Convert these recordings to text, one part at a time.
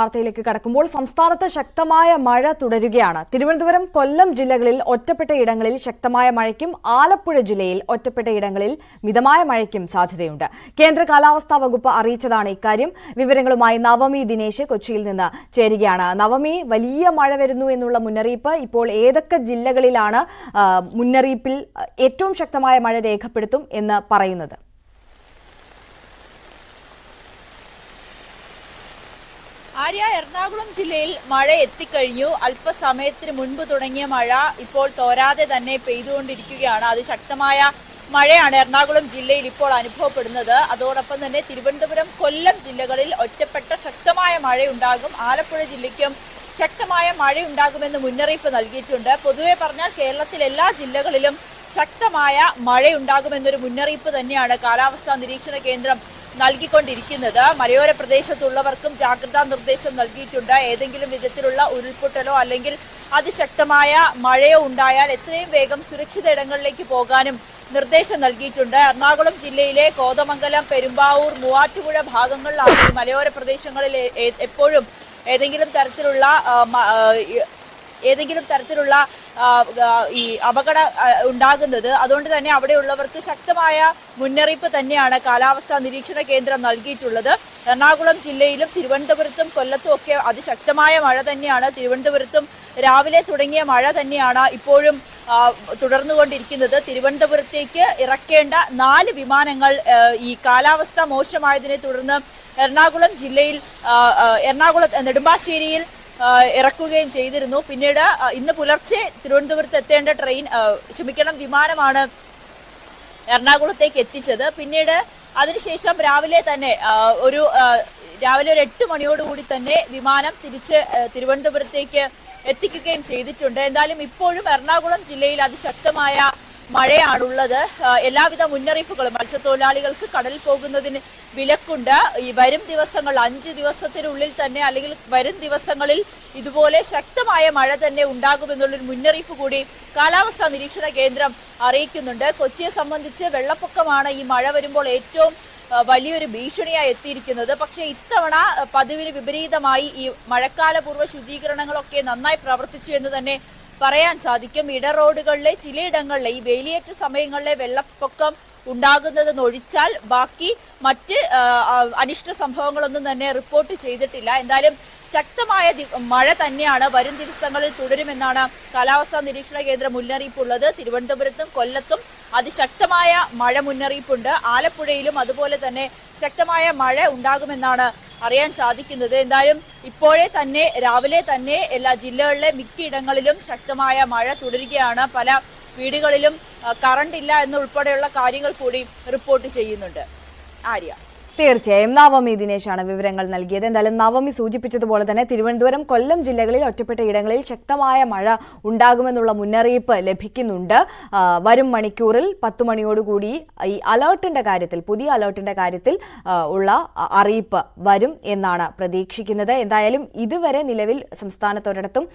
വാർത്തയിലേക്ക് കടക്കുമ്പോൾ സംസ്ഥാനത്ത് ശക്തമായ മഴ തുടരുകയാണ്. തിരുവനന്തപുരം കൊല്ലം ജില്ലകളിൽ ഒറ്റപ്പെട്ട ഇടങ്ങളിൽ ശക്തമായ മഴയ്ക്കും ആലപ്പുഴ ജില്ലയിൽ ഒറ്റപ്പെട്ട ഇടങ്ങളിൽ മിതമായ മഴയ്ക്കും സാധ്യതയുണ്ട്. കേന്ദ്ര കാലാവസ്ഥാ വകുപ്പ് അറിയിച്ചതാണ് ഇക്കാര്യം. വിവരങ്ങളുമായി നവമി ദിനേശ് കൊച്ചിയിൽ നിന്ന് ചേരുകയാണ്. നവമി വലിയ മഴ വരുന്നു എന്നുള്ള മുന്നറിയിപ്പ് ഇപ്പോൾ ഏതൊക്കെ ജില്ലകളിലാണ് മുന്നറിയിപ്പിൽ ഏറ്റവും ശക്തമായ മഴ രേഖപ്പെടുത്തും എന്ന് പറയുന്നത്? ആര്യ എറണാകുളം ജില്ലയിൽ മഴ എത്തിക്കഴിഞ്ഞു. അല്പസമയത്തിന് മുൻപ് തുടങ്ങിയ മഴ ഇപ്പോൾ തോരാതെ തന്നെ പെയ്തുകൊണ്ടിരിക്കുകയാണ്. അത് ശക്തമായ മഴയാണ് എറണാകുളം ജില്ലയിൽ ഇപ്പോൾ അനുഭവപ്പെടുന്നത്. അതോടൊപ്പം തന്നെ തിരുവനന്തപുരം കൊല്ലം ജില്ലകളിൽ ഒറ്റപ്പെട്ട ശക്തമായ മഴയുണ്ടാകും. ആലപ്പുഴ ജില്ലയ്ക്കും ശക്തമായ മഴയുണ്ടാകുമെന്ന് മുന്നറിയിപ്പ് നൽകിയിട്ടുണ്ട്. പൊതുവെ പറഞ്ഞാൽ കേരളത്തിലെ എല്ലാ ജില്ലകളിലും ശക്തമായ മഴയുണ്ടാകുമെന്നൊരു മുന്നറിയിപ്പ് തന്നെയാണ് കാലാവസ്ഥാ നിരീക്ഷണ കേന്ദ്രം നൽകിക്കൊണ്ടിരിക്കുന്നത്. മലയോര പ്രദേശത്തുള്ളവർക്കും ജാഗ്രതാ നിർദ്ദേശം നൽകിയിട്ടുണ്ട്. ഏതെങ്കിലും വിധത്തിലുള്ള ഉരുൾപൊട്ടലോ അല്ലെങ്കിൽ അതിശക്തമായ മഴയോ ഉണ്ടായാൽ എത്രയും വേഗം സുരക്ഷിത ഇടങ്ങളിലേക്ക് പോകാനും നിർദ്ദേശം നൽകിയിട്ടുണ്ട്. എറണാകുളം ജില്ലയിലെ കോതമംഗലം പെരുമ്പാവൂർ മൂവാറ്റുപുഴ ഭാഗങ്ങളിലാണ് മലയോര പ്രദേശങ്ങളിൽ എപ്പോഴും ഏതെങ്കിലും തരത്തിലുള്ള ഏതെങ്കിലും തരത്തിലുള്ള ഈ അപകടം ഉണ്ടാകുന്നത്. അതുകൊണ്ട് തന്നെ അവിടെയുള്ളവർക്ക് ശക്തമായ മുന്നറിയിപ്പ് തന്നെയാണ് കാലാവസ്ഥാ നിരീക്ഷണ കേന്ദ്രം നൽകിയിട്ടുള്ളത്. എറണാകുളം ജില്ലയിലും തിരുവനന്തപുരത്തും കൊല്ലത്തും ഒക്കെ അതിശക്തമായ മഴ തന്നെയാണ്. തിരുവനന്തപുരത്തും രാവിലെ തുടങ്ങിയ മഴ തന്നെയാണ് ഇപ്പോഴും തുടർന്നുകൊണ്ടിരിക്കുന്നത്. തിരുവനന്തപുരത്തേക്ക് ഇറക്കേണ്ട നാല് വിമാനങ്ങൾ ഈ കാലാവസ്ഥ മോശമായതിനെ തുടർന്ന് എറണാകുളം ജില്ലയിൽ എറണാകുളം നെടുമ്പാശ്ശേരിയിൽ ഇറക്കുകയും ചെയ്തിരുന്നു. പിന്നീട് ഇന്ന് പുലർച്ചെ തിരുവനന്തപുരത്ത് എത്തേണ്ട ട്രെയിൻ ക്ഷമിക്കണം വിമാനമാണ് എറണാകുളത്തേക്ക് എത്തിച്ചത്. പിന്നീട് അതിനുശേഷം രാവിലെ തന്നെ ഒരു രാവിലെ ഒരു എട്ട് മണിയോടുകൂടി തന്നെ വിമാനം തിരിച്ച് തിരുവനന്തപുരത്തേക്ക് എത്തിക്കുകയും ചെയ്തിട്ടുണ്ട്. എന്തായാലും ഇപ്പോഴും എറണാകുളം ജില്ലയിൽ അതിശക്തമായ മഴയാണുള്ളത്. എല്ലാവിധ മുന്നറിയിപ്പുകളും മത്സ്യത്തൊഴിലാളികൾക്ക് കടൽ പോകുന്നതിന് വിലക്കുണ്ട്. ഈ വരും ദിവസങ്ങൾ അഞ്ച് ദിവസത്തിനുള്ളിൽ തന്നെ അല്ലെങ്കിൽ വരും ദിവസങ്ങളിൽ ഇതുപോലെ ശക്തമായ മഴ തന്നെ ഉണ്ടാകുമെന്നുള്ളൊരു മുന്നറിയിപ്പ് കൂടി കാലാവസ്ഥാ നിരീക്ഷണ കേന്ദ്രം അറിയിക്കുന്നുണ്ട്. കൊച്ചിയെ സംബന്ധിച്ച് വെള്ളപ്പൊക്കമാണ് ഈ മഴ വരുമ്പോൾ ഏറ്റവും വലിയൊരു ഭീഷണിയായി എത്തിയിരിക്കുന്നത്. പക്ഷേ ഇത്തവണ പതിവിന് വിപരീതമായി ഈ മഴക്കാലപൂർവ ശുചീകരണങ്ങളൊക്കെ നന്നായി പ്രവർത്തിച്ചു എന്ന് തന്നെ പറയാൻ സാധിക്കും. ഇടറോഡുകളിലെ ചിലയിടങ്ങളിലെ ഈ വേലിയേറ്റ സമയങ്ങളിലെ വെള്ളപ്പൊക്കം ഉണ്ടാകുന്നതെന്ന് ഒഴിച്ചാൽ ബാക്കി മറ്റ് അനിഷ്ട സംഭവങ്ങളൊന്നും തന്നെ റിപ്പോർട്ട് ചെയ്തിട്ടില്ല. എന്തായാലും ശക്തമായ മഴ തന്നെയാണ് വരും ദിവസങ്ങളിൽ തുടരുമെന്നാണ് കാലാവസ്ഥാ നിരീക്ഷണ കേന്ദ്രം മുന്നറിയിപ്പുള്ളത്. തിരുവനന്തപുരത്തും കൊല്ലത്തും അതിശക്തമായ മഴ മുന്നറിയിപ്പുണ്ട്. ആലപ്പുഴയിലും അതുപോലെ തന്നെ ശക്തമായ മഴ ഉണ്ടാകുമെന്നാണ് അറിയാൻ സാധിക്കുന്നത്. എന്തായാലും ഇപ്പോഴേ തന്നെ രാവിലെ തന്നെ എല്ലാ ജില്ലകളിലെ മിക്കയിടങ്ങളിലും ശക്തമായ മഴ തുടരുകയാണ്. പല വീടുകളിലും കറണ്ട് ഇല്ല എന്നുൾപ്പെടെയുള്ള കാര്യങ്ങൾ കൂടി റിപ്പോർട്ട് ചെയ്യുന്നുണ്ട്. ആര്യ. തീർച്ചയായും. നവമി ദിനേശാണ് വിവരങ്ങൾ നൽകിയത്. എന്തായാലും നവമി സൂചിപ്പിച്ചതുപോലെ തന്നെ തിരുവനന്തപുരം കൊല്ലം ജില്ലകളിൽ ഒറ്റപ്പെട്ട ഇടങ്ങളിൽ ശക്തമായ മഴ ഉണ്ടാകുമെന്നുള്ള മുന്നറിയിപ്പ് ലഭിക്കുന്നുണ്ട്. വരും മണിക്കൂറിൽ പത്ത് മണിയോടുകൂടി ഈ അലേർട്ടിന്റെ കാര്യത്തിൽ പുതിയ അലേർട്ടിന്റെ കാര്യത്തിൽ ഉള്ള അറിയിപ്പ് വരും എന്നാണ് പ്രതീക്ഷിക്കുന്നത്. എന്തായാലും ഇതുവരെ നിലവിൽ സംസ്ഥാനത്തൊരിടത്തും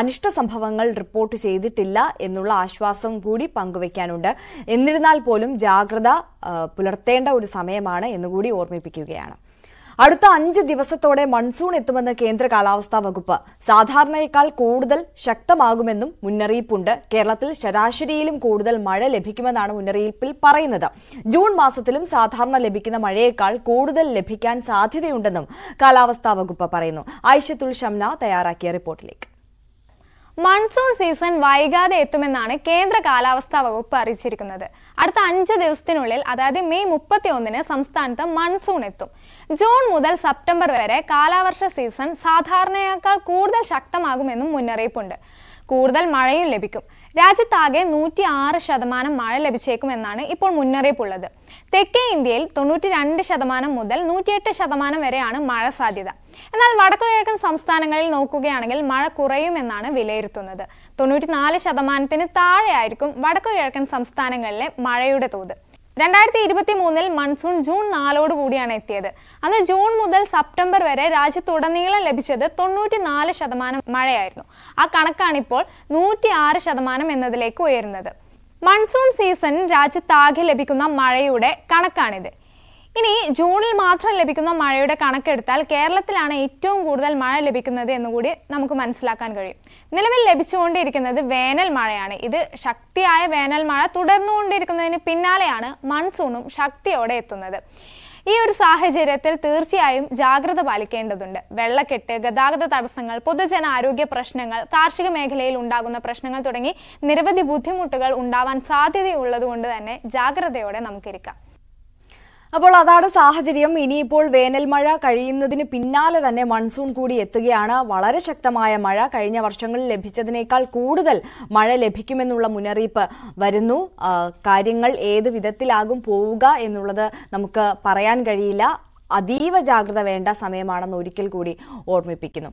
അനിഷ്ട സംഭവങ്ങൾ റിപ്പോർട്ട് ചെയ്തിട്ടില്ല എന്നുള്ള ആശ്വാസം കൂടി പങ്കുവയ്ക്കാനുണ്ട് എന്നിരുന്നാൽ പോലും ജാഗ്രത പുലർത്തേണ്ട ഒരു സമയമാണ് എന്നുകൂടി ഓർമ്മിപ്പിക്കുകയാണ്. അടുത്ത അഞ്ച് ദിവസത്തോടെ മൺസൂൺ എത്തുമെന്ന് കേന്ദ്ര കാലാവസ്ഥാ വകുപ്പ് സാധാരണയേക്കാൾ കൂടുതൽ ശക്തമാകുമെന്നും മുന്നറിയിപ്പുണ്ട്. കേരളത്തിൽ ശരാശരിയിലും കൂടുതൽ മഴ ലഭിക്കുമെന്നാണ് മുന്നറിയിപ്പിൽ പറയുന്നത്. ജൂൺ മാസത്തിലും സാധാരണ ലഭിക്കുന്ന മഴയേക്കാൾ കൂടുതൽ ലഭിക്കാൻ സാധ്യതയുണ്ടെന്നും കാലാവസ്ഥാ വകുപ്പ് പറയുന്നു. ഐഷത്തുൽ ഷംന തയ്യാറാക്കിയ റിപ്പോർട്ടിലേക്ക്. മൺസൂൺ സീസൺ വൈകാതെ എത്തുമെന്നാണ് കേന്ദ്ര കാലാവസ്ഥാ വകുപ്പ് അറിയിച്ചിരിക്കുന്നത്. അടുത്ത അഞ്ച് ദിവസത്തിനുള്ളിൽ അതായത് മെയ് മുപ്പത്തി ഒന്നിന് സംസ്ഥാനത്ത് മൺസൂൺ എത്തും. ജൂൺ മുതൽ സെപ്റ്റംബർ വരെ കാലാവർഷ സീസൺ സാധാരണയേക്കാൾ കൂടുതൽ ശക്തമാകുമെന്നും മുന്നറിയിപ്പുണ്ട്. കൂടുതൽ മഴയും ലഭിക്കും. രാജ്യത്താകെ നൂറ്റി ആറ് ശതമാനം മഴ ലഭിച്ചേക്കുമെന്നാണ് ഇപ്പോൾ മുന്നറിയിപ്പുള്ളത്. തെക്കേ ഇന്ത്യയിൽ തൊണ്ണൂറ്റി രണ്ട് ശതമാനം മുതൽ നൂറ്റിയെട്ട് ശതമാനം വരെയാണ് മഴ സാധ്യത. എന്നാൽ വടക്കുകിഴക്കൻ സംസ്ഥാനങ്ങളിൽ നോക്കുകയാണെങ്കിൽ മഴ കുറയുമെന്നാണ് വിലയിരുത്തുന്നത്. തൊണ്ണൂറ്റിനാല് ശതമാനത്തിന് താഴെയായിരിക്കും വടക്കുകിഴക്കൻ സംസ്ഥാനങ്ങളിലെ മഴയുടെ തോത്. രണ്ടായിരത്തി ഇരുപത്തി മൂന്നിൽ മൺസൂൺ ജൂൺ നാലോട് കൂടിയാണ് എത്തിയത്. അന്ന് ജൂൺ മുതൽ സെപ്റ്റംബർ വരെ രാജ്യത്തുടനീളം ലഭിച്ചത് തൊണ്ണൂറ്റിനാല് ശതമാനം മഴയായിരുന്നു. ആ കണക്കാണിപ്പോൾ നൂറ്റി ആറ് ശതമാനം എന്നതിലേക്ക് ഉയരുന്നത്. മൺസൂൺ സീസൺ രാജ്യത്താകെ ലഭിക്കുന്ന മഴയുടെ കണക്കാണിത്. ഇനി ജൂണിൽ മാത്രം ലഭിക്കുന്ന മഴയുടെ കണക്കെടുത്താൽ കേരളത്തിലാണ് ഏറ്റവും കൂടുതൽ മഴ ലഭിക്കുന്നത് എന്നുകൂടി നമുക്ക് മനസ്സിലാക്കാൻ കഴിയും. നിലവിൽ ലഭിച്ചുകൊണ്ടിരിക്കുന്നത് വേനൽ മഴയാണ്. ഇത് ശക്തിയായ വേനൽ മഴ തുടർന്നുകൊണ്ടിരിക്കുന്നതിന് പിന്നാലെയാണ് മൺസൂണും ശക്തിയോടെ എത്തുന്നത്. ഈ ഒരു സാഹചര്യത്തിൽ തീർച്ചയായും ജാഗ്രത പാലിക്കേണ്ടതുണ്ട്. വെള്ളക്കെട്ട് ഗതാഗത തടസ്സങ്ങൾ പൊതുജന ആരോഗ്യ പ്രശ്നങ്ങൾ കാർഷിക മേഖലയിൽ ഉണ്ടാകുന്ന പ്രശ്നങ്ങൾ തുടങ്ങി നിരവധി ബുദ്ധിമുട്ടുകൾ ഉണ്ടാവാൻ സാധ്യതയുള്ളതുകൊണ്ട് തന്നെ ജാഗ്രതയോടെ നമുക്കിരിക്കാം അപ്പോൾ അതാണ് സാഹചര്യം. ഇനിയിപ്പോൾ വേനൽ മഴ കഴിയുന്നതിന് പിന്നാലെ തന്നെ മൺസൂൺ കൂടി എത്തുകയാണ്. വളരെ ശക്തമായ മഴ കഴിഞ്ഞ വർഷങ്ങളിൽ ലഭിച്ചതിനേക്കാൾ കൂടുതൽ മഴ ലഭിക്കുമെന്നുള്ള മുന്നറിയിപ്പ് വരുന്നു. കാര്യങ്ങൾ ഏത് വിധത്തിലാകും പോവുക എന്നുള്ളത് നമുക്ക് പറയാൻ കഴിയില്ല. അതീവ ജാഗ്രത വേണ്ട സമയമാണെന്ന് ഒരിക്കൽ കൂടി ഓർമ്മിപ്പിക്കുന്നു.